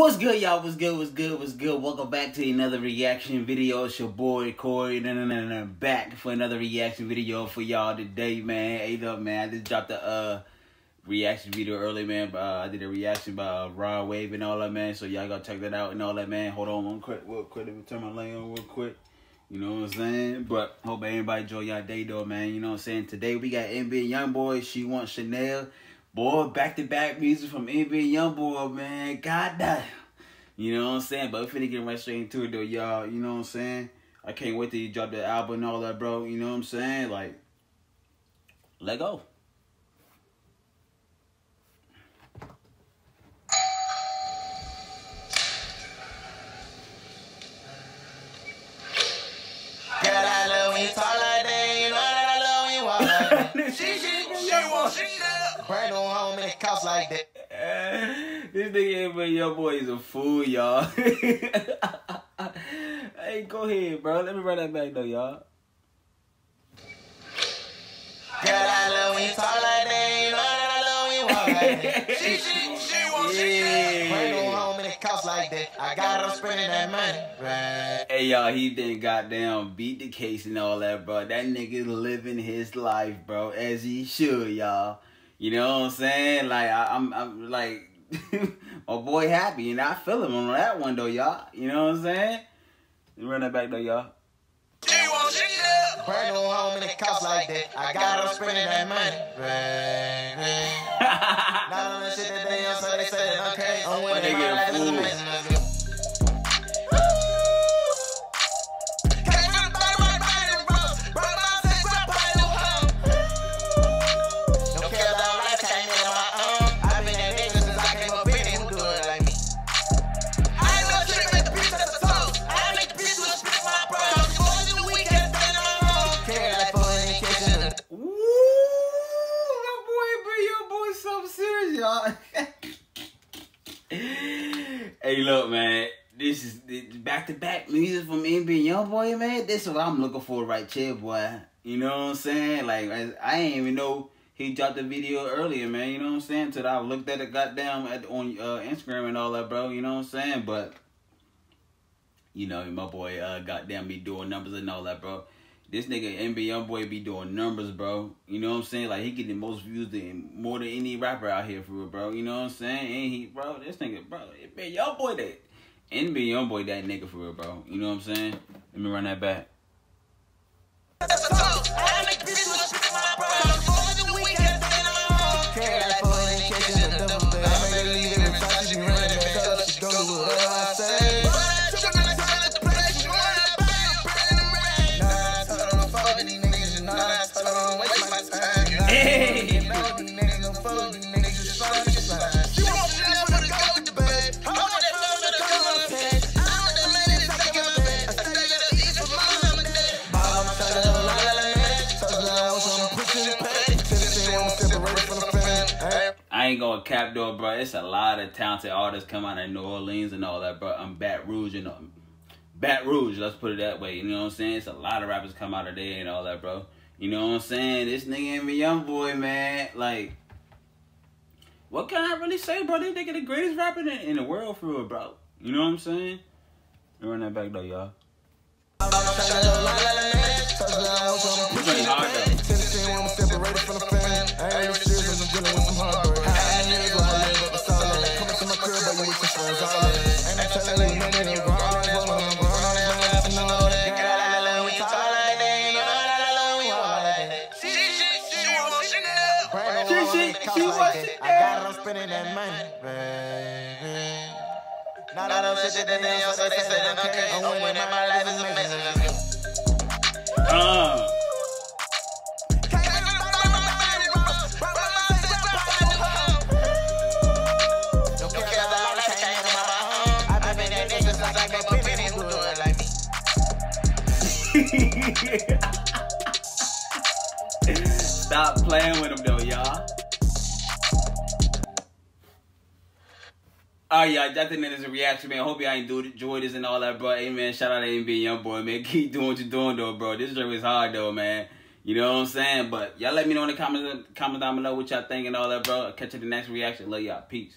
What's good, y'all? What's good? What's good? What's good? Welcome back to another reaction video. It's your boy Cory, and then back for another reaction video for y'all today, man. Hey, up, man. I just dropped a uh reaction video early, man. Uh, I did a reaction by uh, Rod Wave and all that, man. So y'all gotta check that out and all that, man. Hold on one quick, real quick. Let me turn my light on real quick. You know what I'm saying? But hope everybody enjoy y'all day, though, man. You know what I'm saying? Today we got NBA YoungBoy. She wants Chanel. Boy, back to back music from NBA YoungBoy, man. God damn. You know what I'm saying? But we finna get right straight into it though, y'all. You know what I'm saying? I can't wait till you drop the album and all that, bro. You know what I'm saying? Like, let go. Girl, I love when you talk like that. You know that I love when you walk like that. she, she, she want shit. Brand new home in the house like that. this nigga but your boy is a fool, y'all. hey, go ahead, bro. Let me run that back though, y'all. Girl, I love when you talk like that. You know that I love when you walk like that. she, she, she want shit. Brand new home in the house like that. I got her spending that money. Right. Hey y'all, he didn't goddamn beat the case and all that, bro. That nigga living his life, bro, as he should, y'all. You know what I'm saying? Like I, I'm, I'm like my boy happy, and I feel him on that one though, y'all. You know what I'm saying? Run that back though, y'all. She want shit. Brand new home in the house like that. I got her spending that money. Right. right. Not on the shit that they on, so they say okay. I'm winning my life is fooled. amazing. Something serious, y'all. hey, look, man. This is back to back music from NBA Youngboy, man. This is what I'm looking for right here, boy. You know what I'm saying? Like, I, I ain't even know he dropped the video earlier, man. You know what I'm saying? Till I looked at it, goddamn, at, on uh, Instagram and all that, bro. You know what I'm saying? But, you know, my boy, uh, goddamn, be doing numbers and all that, bro. This nigga NBA Youngboy be doing numbers, bro. You know what I'm saying? Like he get the most views than more than any rapper out here for real, bro. You know what I'm saying? And he, bro, this nigga, bro, NBA Youngboy that NBA Youngboy that nigga for real, bro. You know what I'm saying? Let me run that back. Ain't gonna cap though, bro. It's a lot of talented artists come out of New Orleans and all that, bro. I'm Baton Rouge and um, know. Baton Rouge. Let's put it that way. You know what I'm saying? It's a lot of rappers come out of there and all that, bro. You know what I'm saying? This nigga ain't a young boy, man. Like, what can I really say, bro? This nigga the greatest rapper in, in the world for real, bro. You know what I'm saying? Run that back though, y'all. I got her spending that money. baby. Not all those shit that they on, so they say that okay. I'm winning, my life is amazing. Uh. Don't care about all that y'all. Alright, y'all. Of this reaction, man. Hope y'all enjoyed this and all that, bro. Hey, man. Shout out to NBA Young Boy, man. Keep doing what you're doing, though, bro. This joke is hard, though, man. You know what I'm saying? But y'all let me know in the comments, comments down below what y'all think and all that, bro. I'll catch you in the next reaction. Love y'all. Peace.